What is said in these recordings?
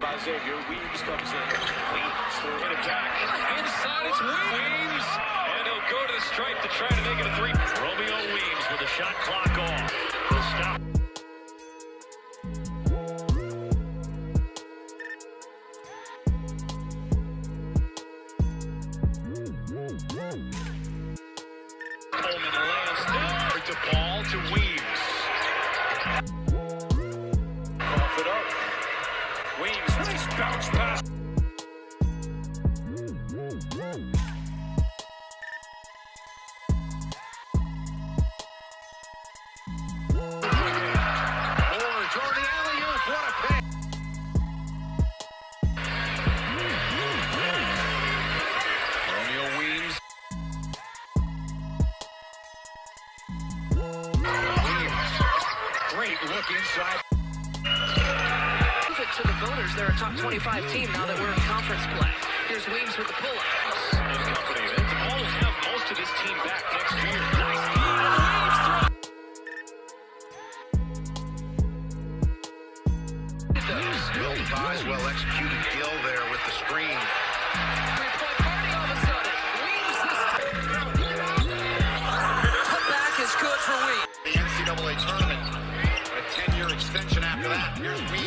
by Xavier. Weems comes in. Weems through an attack. Inside it's Weems. And he'll go to the stripe to try to make it a three. Romeo Weems with a shot clock off. Will stop. Coleman-Lands to Paul to Weems. Nice bounce pass. Great look inside. To the voters. They're a top 25 team now that we're in conference play. Here's Weems with the pull-up.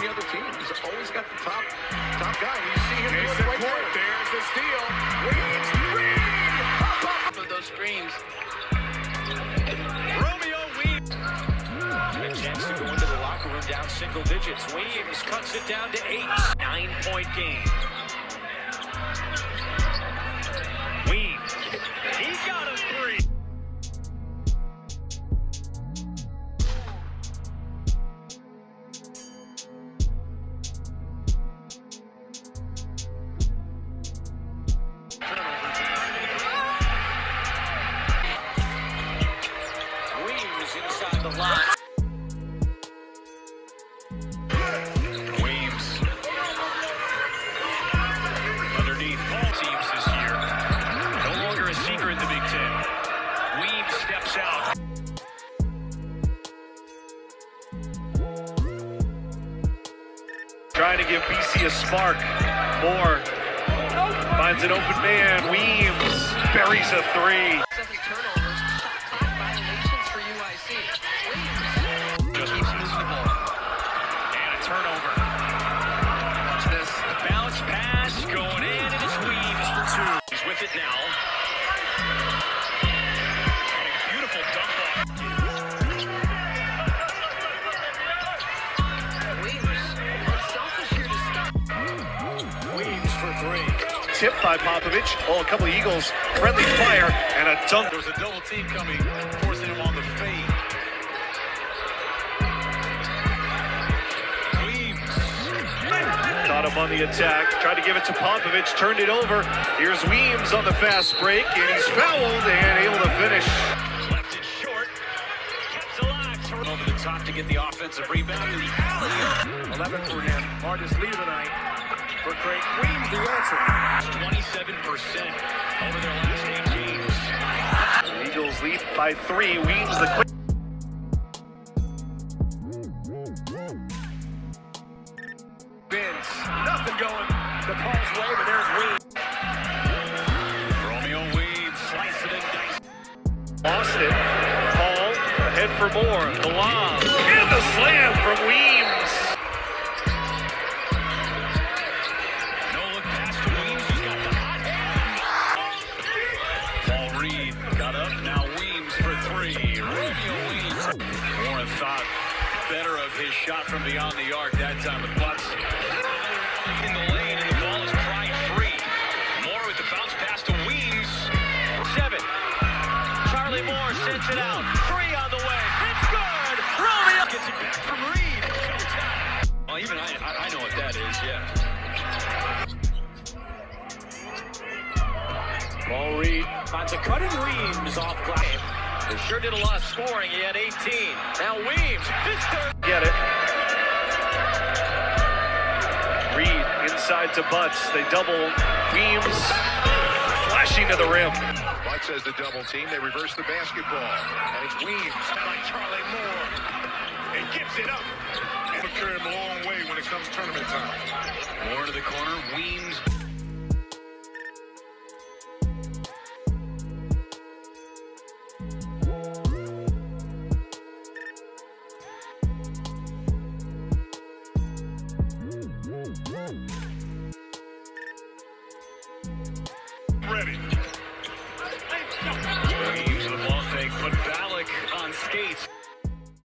Weems. The player on the other team. He's always got the top top guy. You see him do it right there. There's the steal. Weems. Green. For those screens. Romeo Weems. A chance to go into the locker room down single digits. Weems cuts it down to eight. Nine point game. Steps out. Trying to give BC a spark. Moore finds an open man. Weems buries a three. Turnover. Watch this. The bounce pass going in, and it's Weems for two. He's with it now. Beautiful for three. Tipped by Popovic. Oh, a couple of Eagles. Friendly fire and a dunk. There was a double team coming, On the attack. Tried to give it to Popovic. Turned it over. Here's Weems on the fast break, and he's fouled and able to finish. Left it short. Kept alive. Over the top to get the offensive rebound. And the alley 11 for him. Hardest lead tonight for Craig. Weems the answer. 27% over their last eight games. The Eagles lead by three. Weems the quick. Bins. Nothing going DePaul's way, but there's Weems. Romeo Weems slicing and dicing. Lost it. Paul ahead for more. The lob. And the slam from Weems. Weems. He's got the hot hand. Paul Reed got up. Now Weems for three. Romeo Weems. Warren thought better of his shot from beyond the arc that time with it out. Three on the way. It's good. Romeo gets it back from Reed. Well, even I, I know what that is, yeah. Paul Reed finds a cutting and Weems off glass. He sure did a lot of scoring. He had 18. Now Weems. His. Get it. Reed inside to Butz. They double Weems. Flashing to the rim. Butz has the double team. They reverse the basketball. And it's Weems. by Charlie Moore. And gives it up. And carry him a long way when it comes tournament time. Moore to the corner. Weems. Woo!